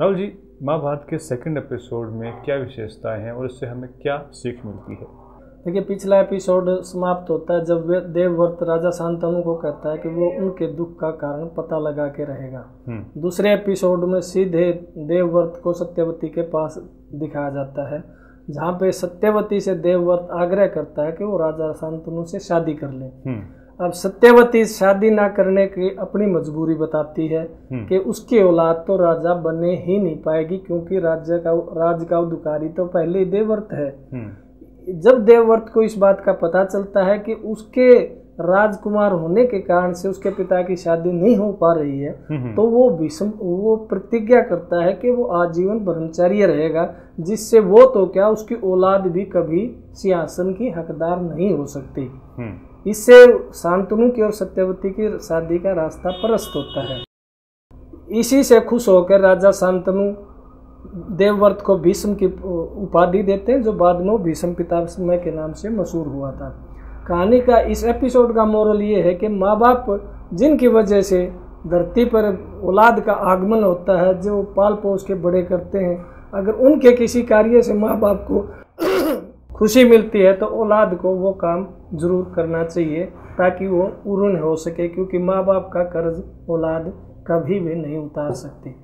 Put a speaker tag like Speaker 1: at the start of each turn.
Speaker 1: राहुल जी महाभारत के second episode में क्या विशेषताएँ हैं और इससे हमें क्या सीख मिलती है?
Speaker 2: देखिए पिछला एपिसोड समाप्त होता है जब देवव्रत राजा शांतनु को कहता है कि वो उनके दुख का कारण पता लगा के रहेगा।
Speaker 1: हम्म।
Speaker 2: दूसरे एपिसोड में सीधे देवव्रत को सत्यवती के पास दिखाया जाता है जहाँ पे सत्यवती से देवव्रत आग्रह करता है कि वो राजा शांतनु से शादी कर ले।
Speaker 1: हम्म।
Speaker 2: अब सत्यवती शादी ना करने की अपनी मजबूरी बताती है
Speaker 1: हम्म।
Speaker 2: कि उसकी औलाद तो राजा बने ही नहीं पाएगी क्योंकि राज्य का राज का अधिकारी तो पहले ही देवव्रत है
Speaker 1: हम्म
Speaker 2: जब देवव्रत को इस बात का पता चलता है कि उसके राजकुमार होने के कारण से उसके पिता की शादी नहीं हो पा रही है
Speaker 1: हम्म
Speaker 2: तो वो भीष्म वो प्रतिज्ञा करता है कि वो आजीवन ब्रह्मचार्य रहेगा जिससे वो तो क्या उसकी औलाद भी कभी सिंहासन की हकदार नहीं हो सकती।
Speaker 1: हम्म।
Speaker 2: इससे शांतनु की और सत्यवती की शादी का रास्ता परस्त होता है। इसी से खुश होकर राजा शांतनु देवव्रत को भीष्म की उपाधि देते हैं जो बाद में भीष्म पितामह के नाम से मशहूर हुआ था। कहानी का इस एपिसोड का मोरल ये है कि माँ बाप जिनकी वजह से धरती पर औलाद का आगमन होता है, जो पाल पोस के बड़े करते हैं, अगर उनके किसी कार्य से माँ बाप को खुशी मिलती है तो औलाद को वो काम ज़रूर करना चाहिए, ताकि वो पूर्ण हो सके, क्योंकि माँ बाप का कर्ज औलाद कभी भी नहीं उतार सकती।